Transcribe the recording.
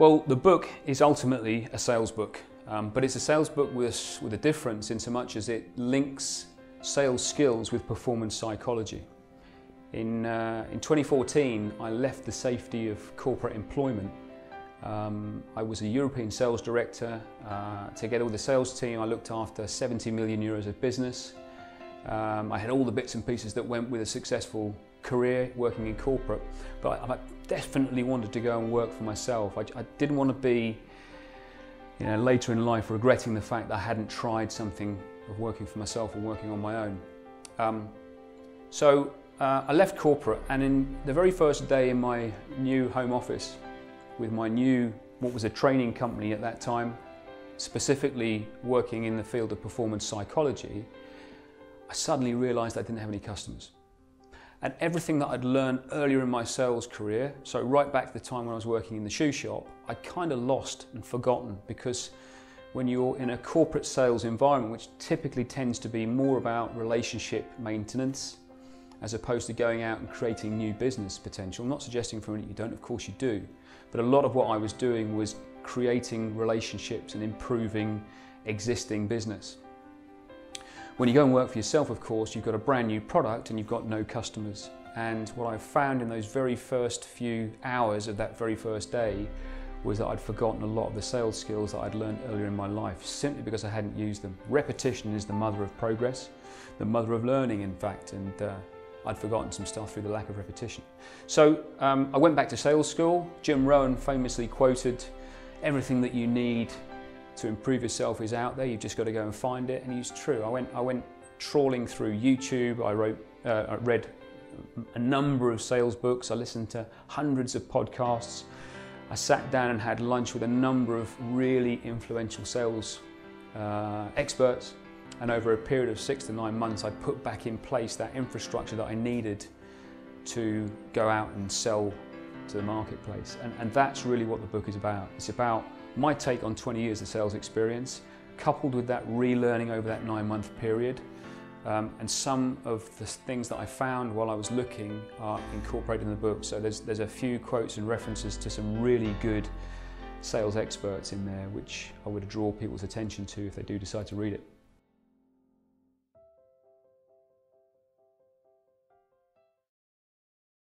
Well, the book is ultimately a sales book, um, but it's a sales book with, with a difference in so much as it links sales skills with performance psychology. In, uh, in 2014, I left the safety of corporate employment. Um, I was a European sales director. Uh, together with the sales team, I looked after 70 million euros of business. Um, I had all the bits and pieces that went with a successful career working in corporate, but I, I definitely wanted to go and work for myself. I, I, didn't want to be, you know, later in life regretting the fact that I hadn't tried something of working for myself or working on my own. Um, so uh, I left corporate, and in the very first day in my new home office, with my new what was a training company at that time, specifically working in the field of performance psychology, I suddenly realized I didn't have any customers. And everything that I'd learned earlier in my sales career, so right back to the time when I was working in the shoe shop, I'd kind of lost and forgotten because when you're in a corporate sales environment, which typically tends to be more about relationship maintenance, as opposed to going out and creating new business potential. I'm not suggesting for a minute you don't, of course you do, but a lot of what I was doing was creating relationships and improving existing business. When you go and work for yourself, of course, you've got a brand new product and you've got no customers. And what I found in those very first few hours of that very first day was that I'd forgotten a lot of the sales skills that I'd learned earlier in my life simply because I hadn't used them. Repetition is the mother of progress, the mother of learning, in fact, and uh, I'd forgotten some stuff through the lack of repetition. So um, I went back to sales school. Jim Rohn famously quoted, everything that you need to improve yourself is out there. You've just got to go and find it. And he's true. I went, I went trawling through YouTube. I wrote, uh, I read a number of sales books. I listened to hundreds of podcasts. I sat down and had lunch with a number of really influential sales uh, experts. And over a period of six to nine months, I put back in place that infrastructure that I needed to go out and sell to the marketplace. And, and that's really what the book is about. It's about my take on 20 years of sales experience, coupled with that relearning over that nine month period, um, and some of the things that I found while I was looking are incorporated in the book. So there's, there's a few quotes and references to some really good sales experts in there, which I would draw people's attention to if they do decide to read it.